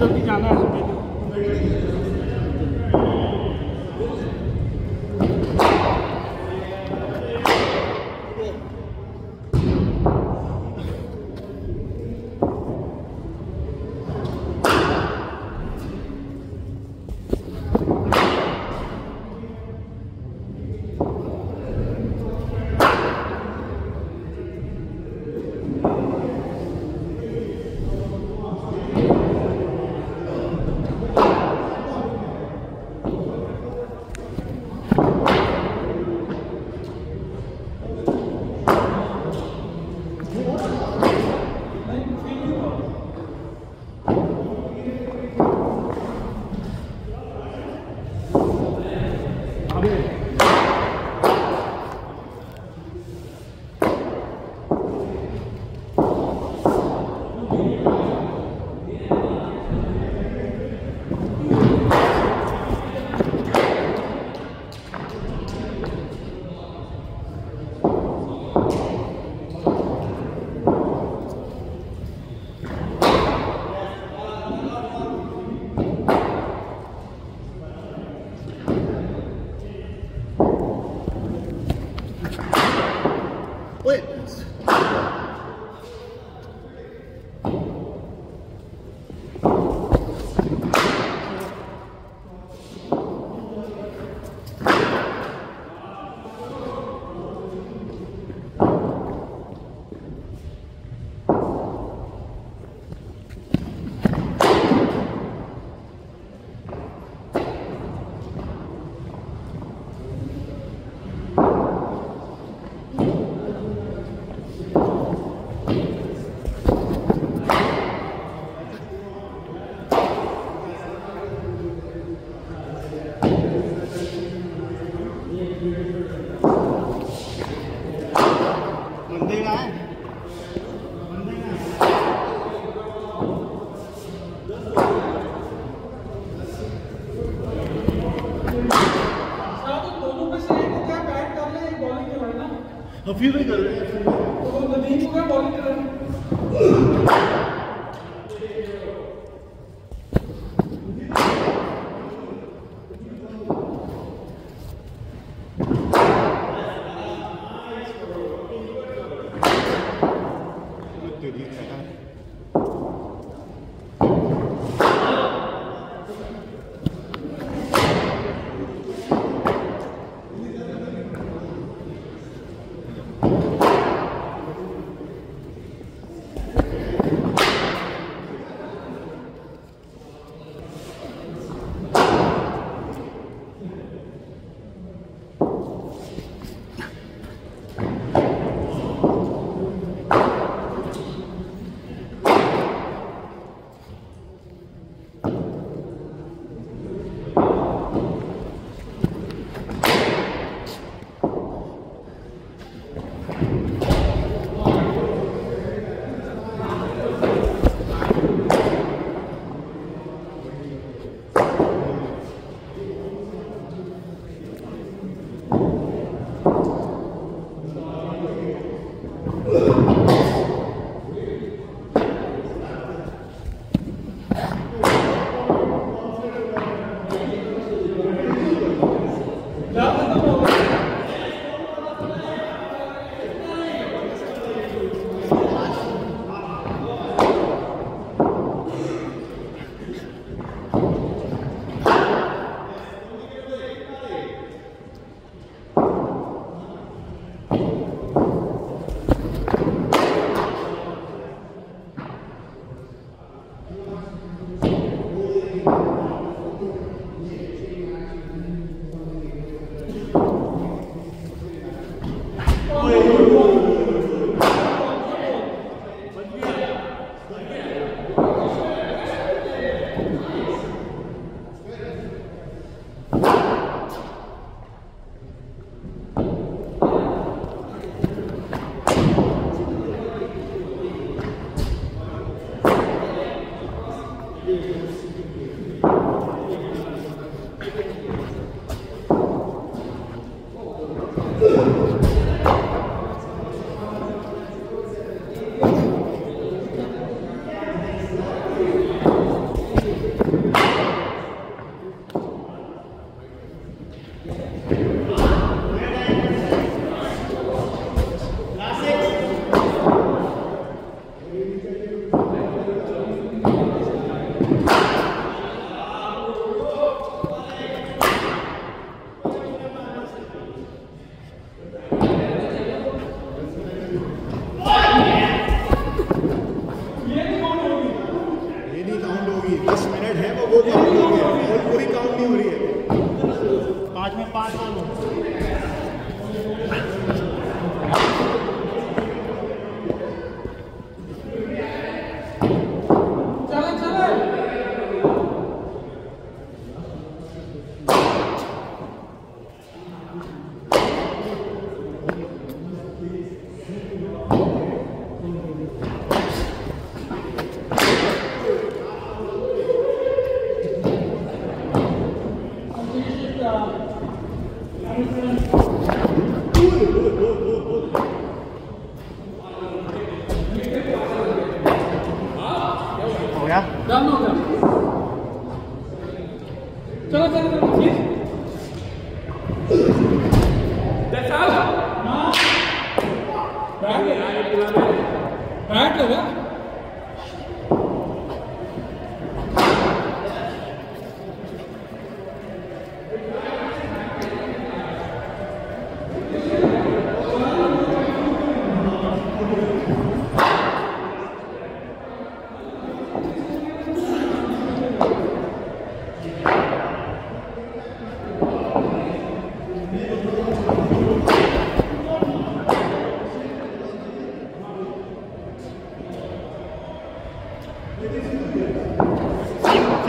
जल्दी जाना है फिर भी कर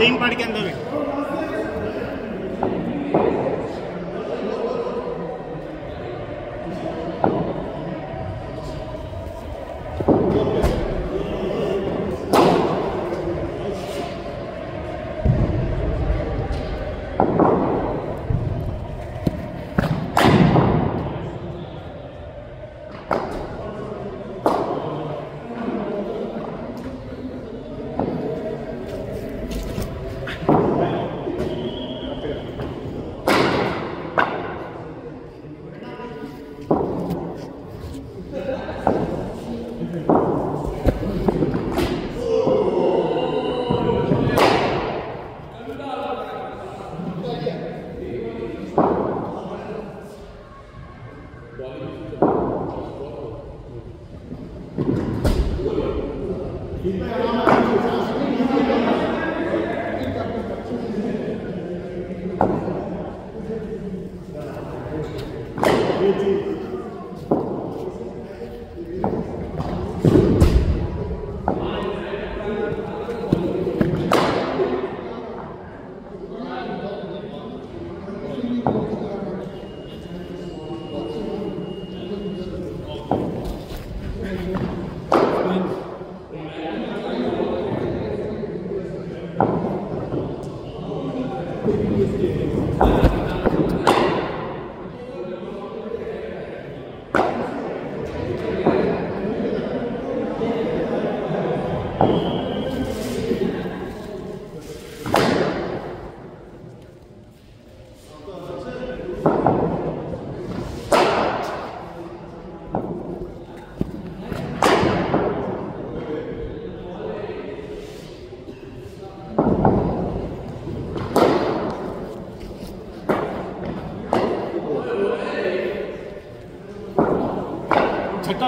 theme park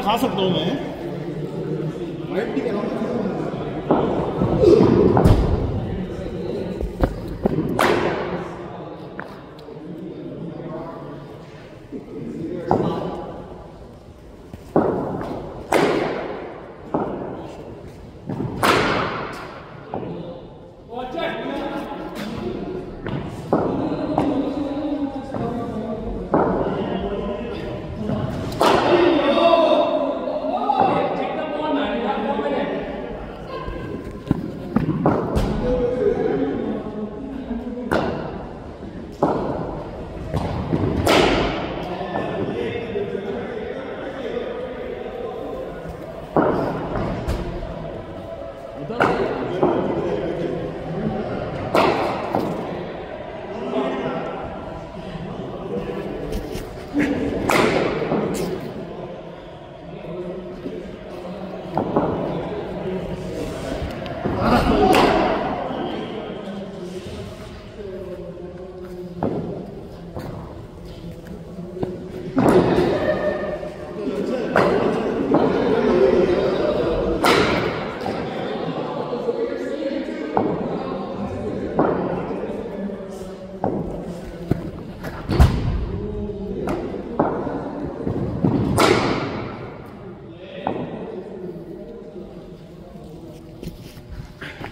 खा सकता हूँ मैं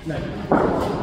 No.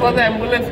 Was the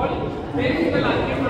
खेले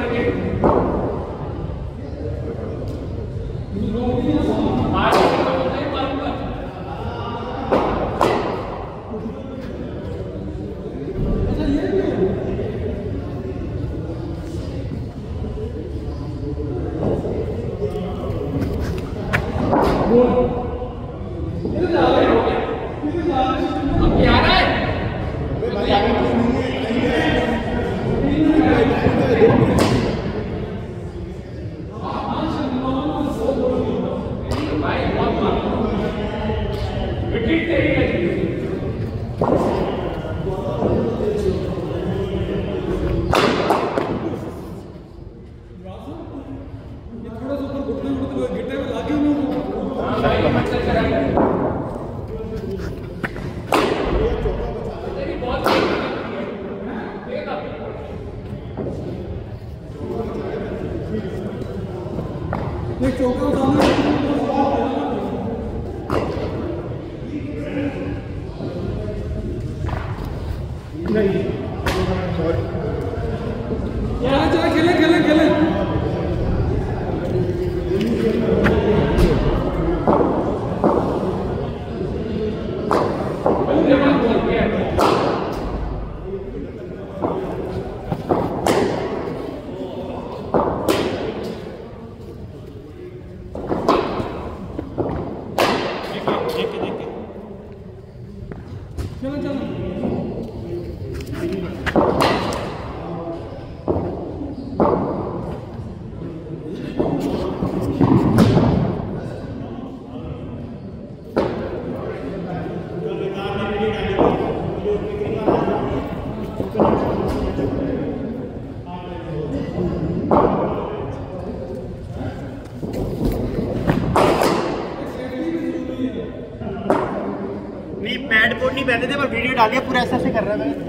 निकालिए पूरा ऐसे ऐसे कर रहा था।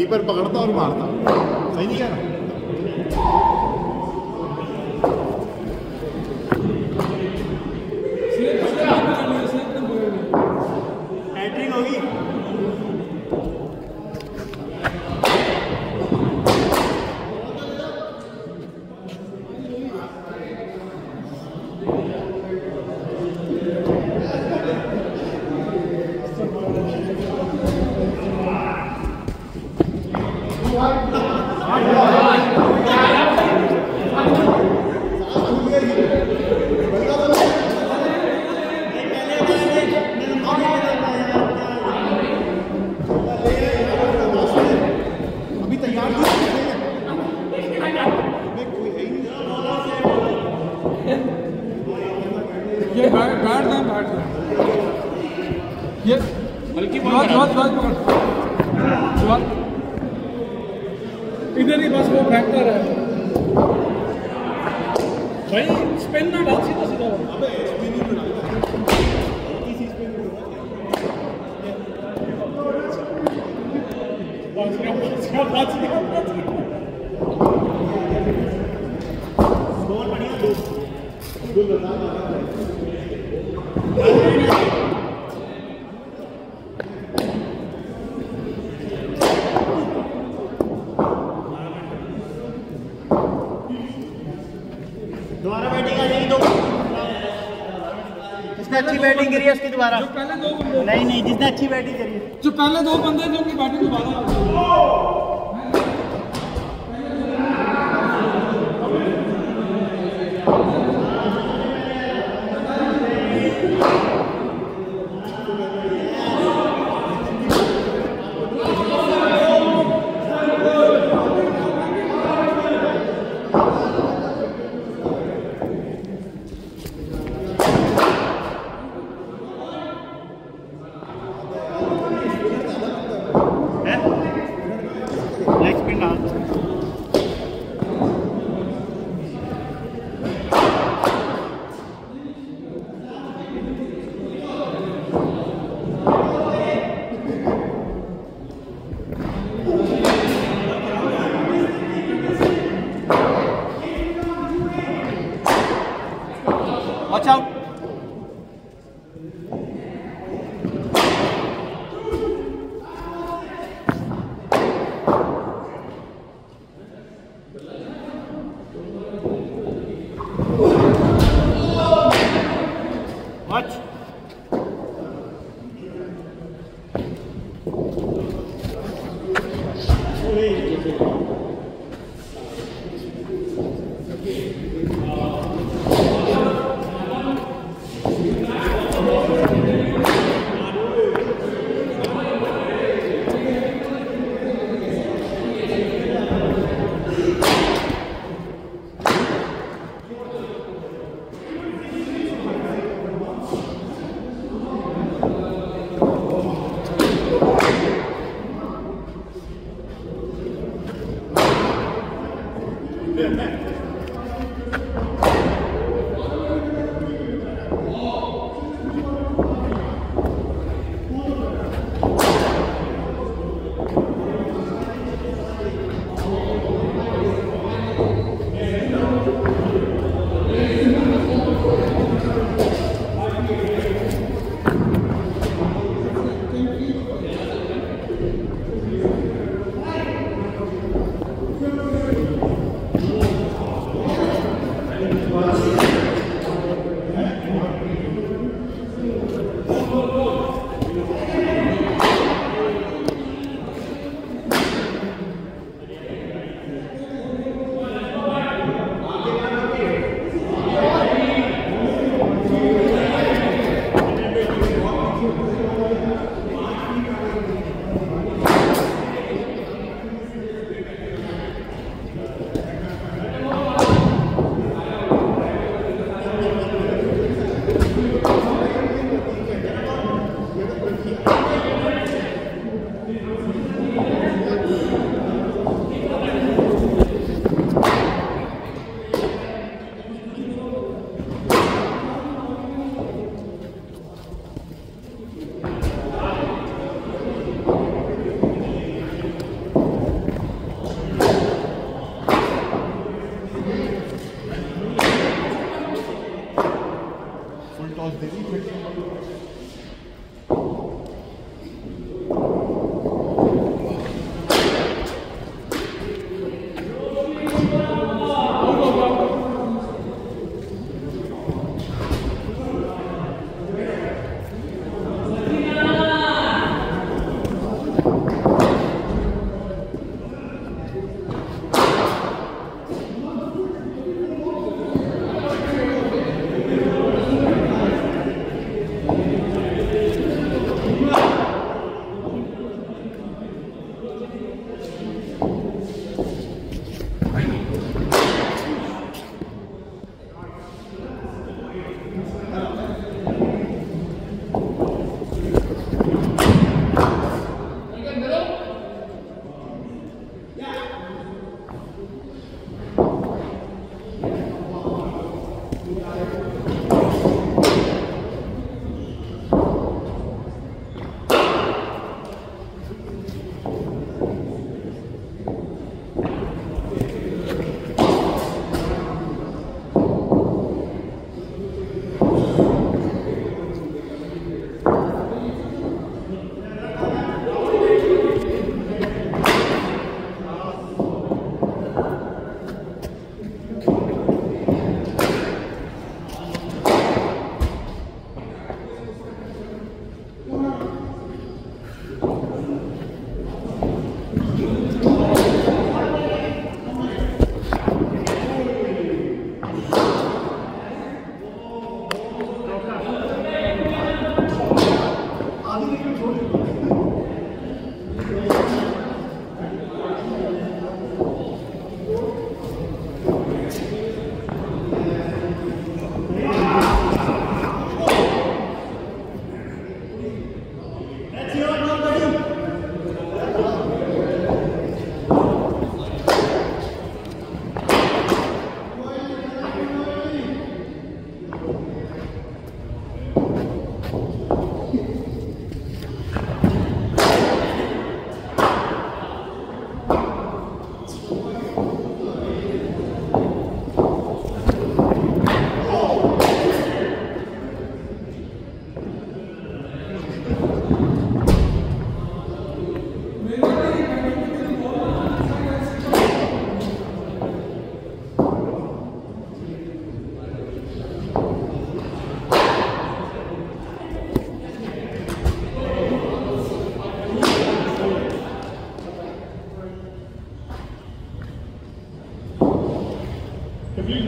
कीपर पकड़ता और मारता। सही नहीं है जिसने अच्छी बैटिंग करी। जो पहले दो बंदे थे उनकी बैटिंग दोबारा हो गई।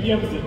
объекты.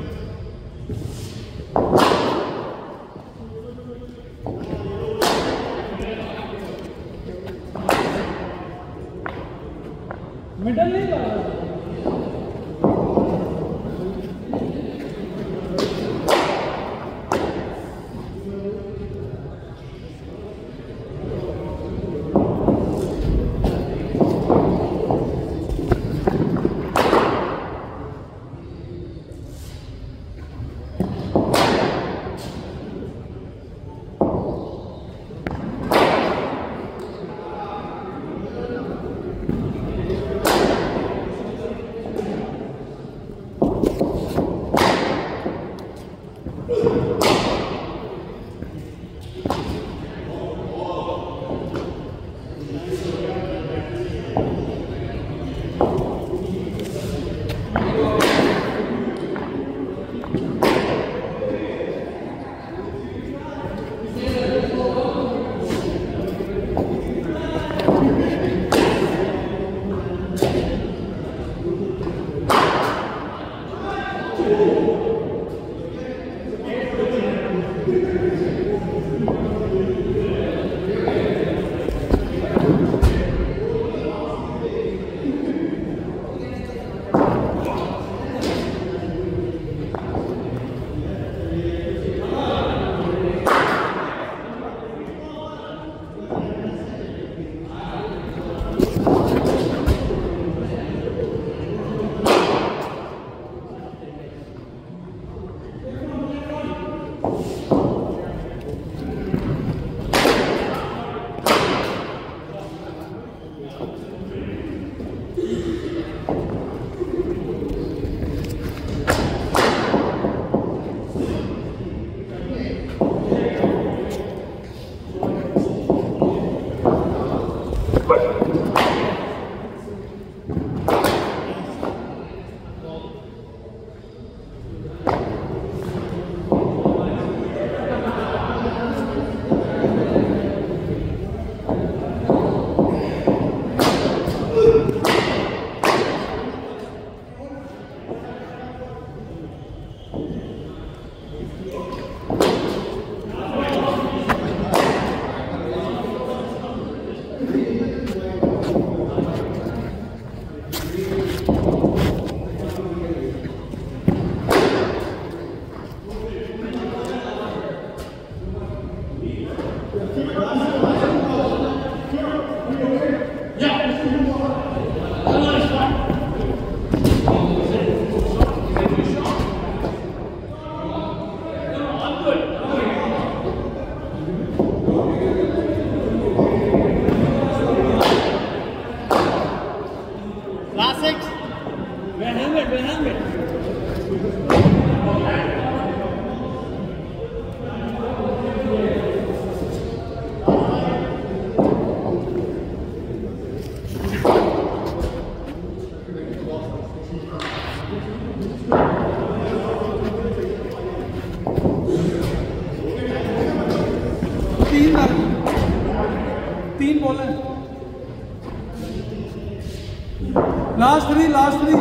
Three last three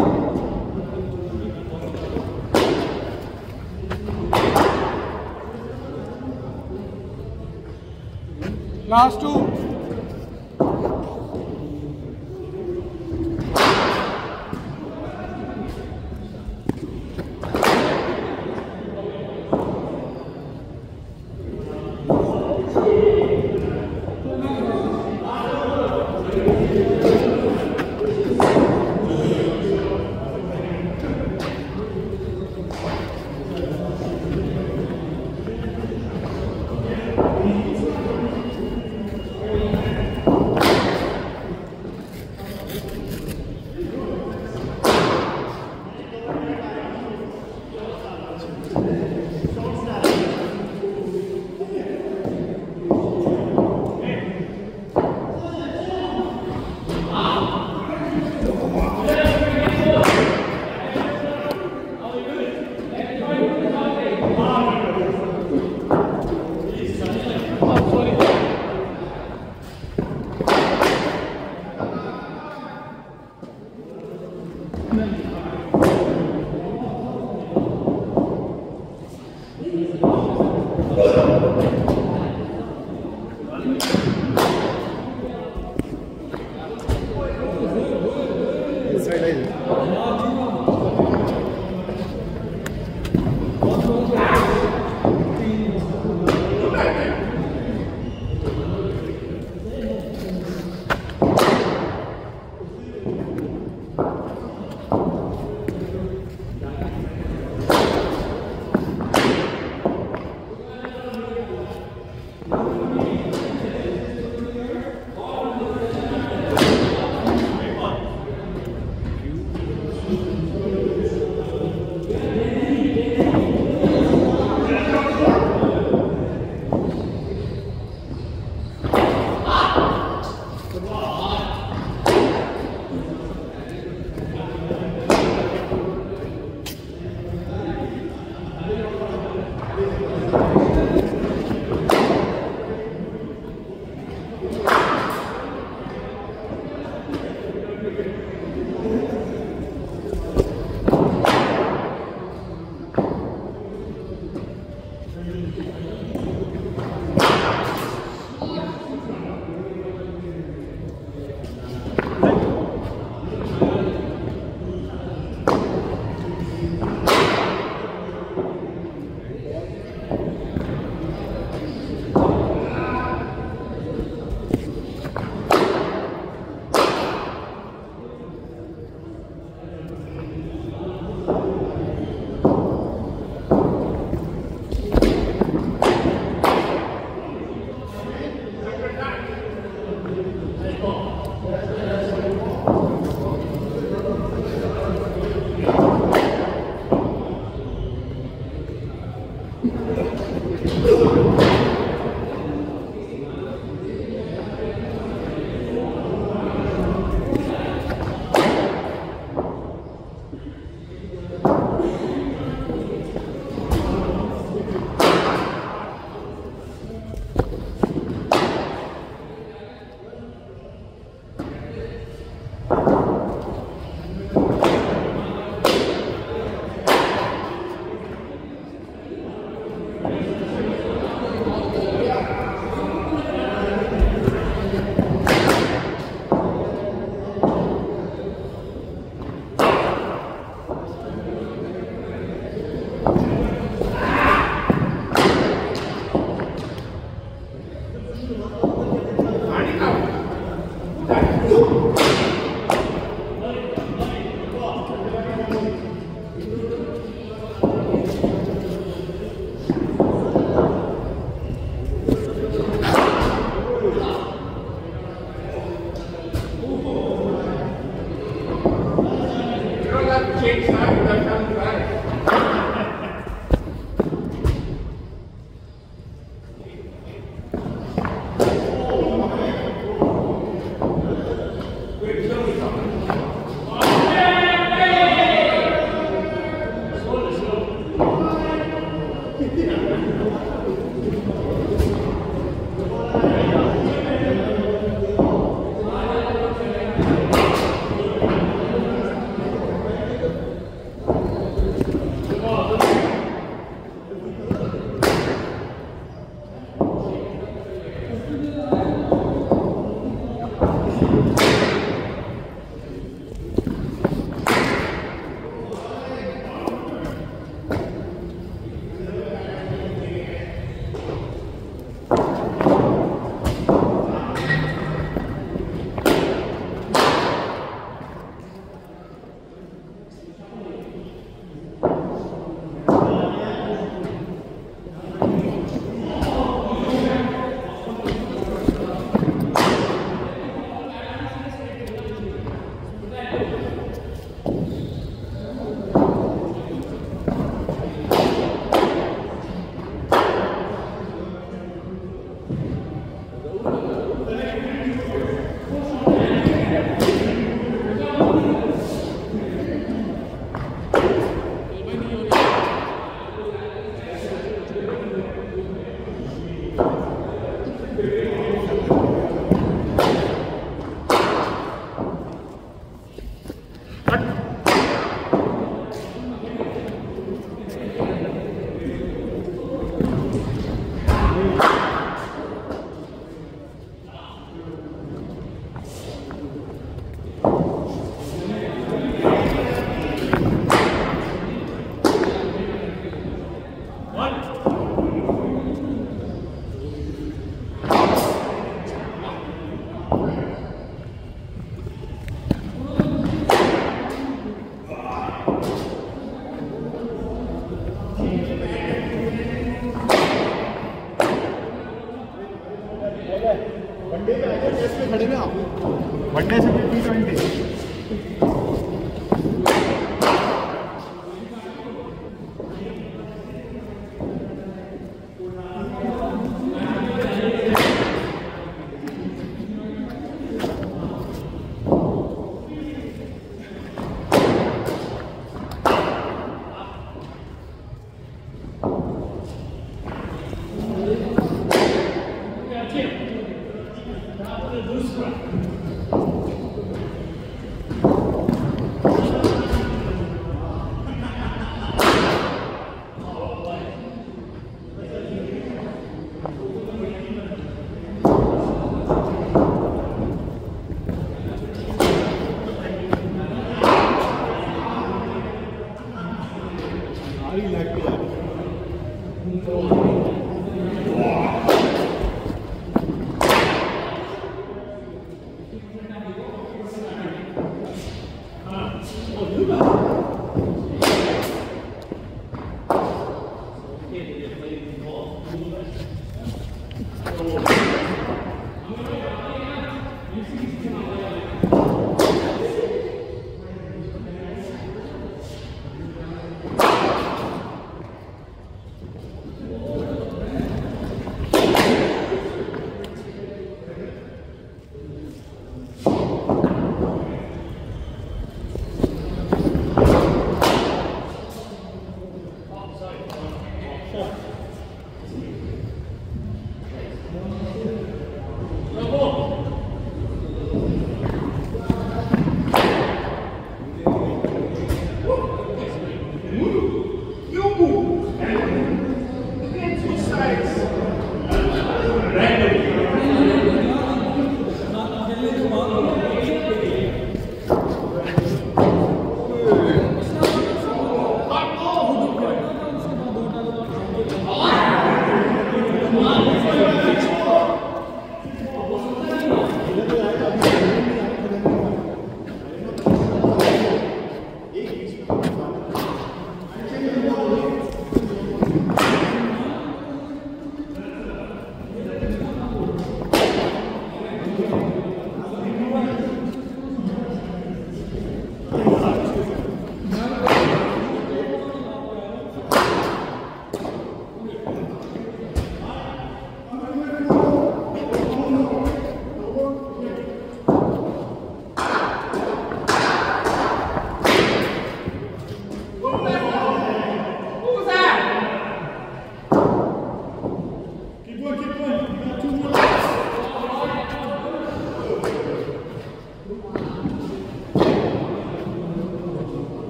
last two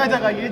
जगह जगह ये